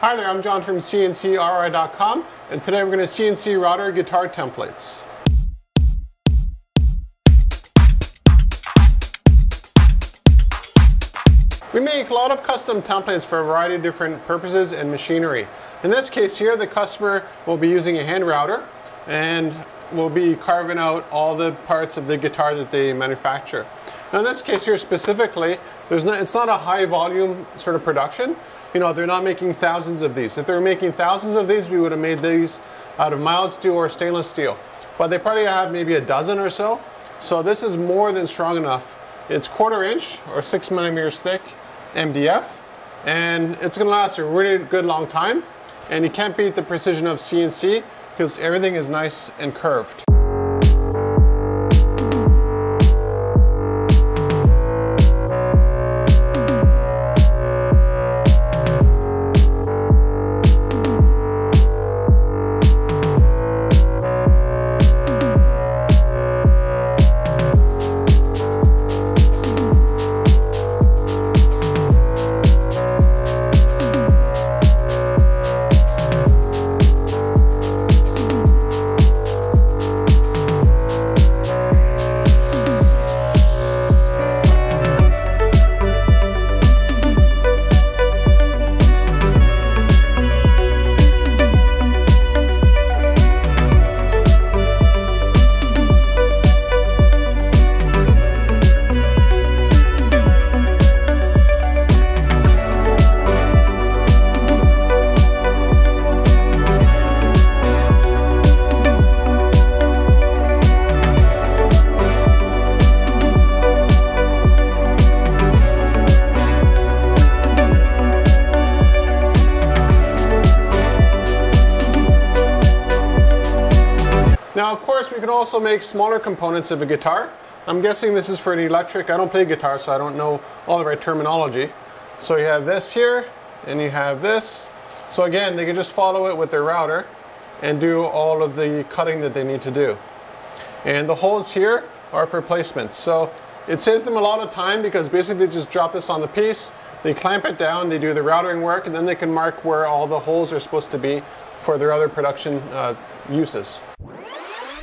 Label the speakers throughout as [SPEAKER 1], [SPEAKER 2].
[SPEAKER 1] Hi there, I'm Jon from CNCROi.com and today we're going to CNC router guitar templates. We make a lot of custom templates for a variety of different purposes and machinery. In this case here, the customer will be using a hand router and will be carving out all the parts of the guitar that they manufacture. Now in this case here specifically, there's not, it's not a high volume sort of production. You know, they're not making thousands of these. If they were making thousands of these, we would have made these out of mild steel or stainless steel. But they probably have maybe a dozen or so. So this is more than strong enough. It's quarter inch or six millimeters thick MDF and it's going to last a really good long time and you can't beat the precision of CNC because everything is nice and curved. Now, of course, we can also make smaller components of a guitar. I'm guessing this is for an electric. I don't play guitar, so I don't know all the right terminology. So you have this here, and you have this. So again, they can just follow it with their router and do all of the cutting that they need to do. And the holes here are for placements. So it saves them a lot of time because basically they just drop this on the piece, they clamp it down, they do the routering work, and then they can mark where all the holes are supposed to be for their other production uh, uses.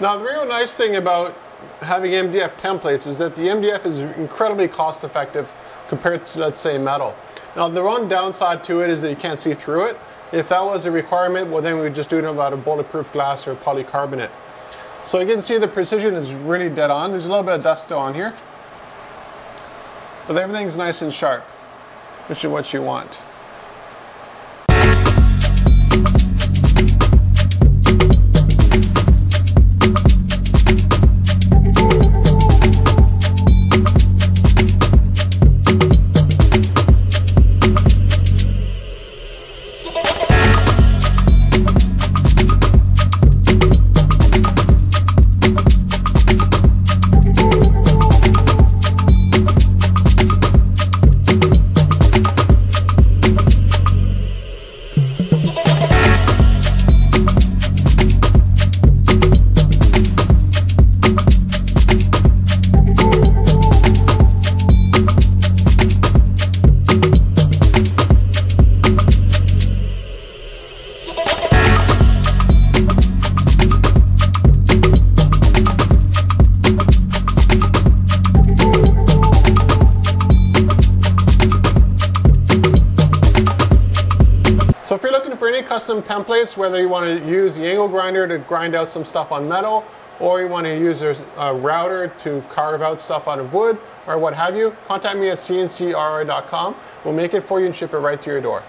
[SPEAKER 1] Now the real nice thing about having MDF templates is that the MDF is incredibly cost effective compared to let's say metal. Now the one downside to it is that you can't see through it. If that was a requirement, well then we would just do it out of bulletproof glass or polycarbonate. So you can see the precision is really dead on. There's a little bit of dust still on here. But everything's nice and sharp, which is what you want. Custom templates, whether you want to use the angle grinder to grind out some stuff on metal, or you want to use a uh, router to carve out stuff out of wood, or what have you, contact me at cncroi.com. We'll make it for you and ship it right to your door.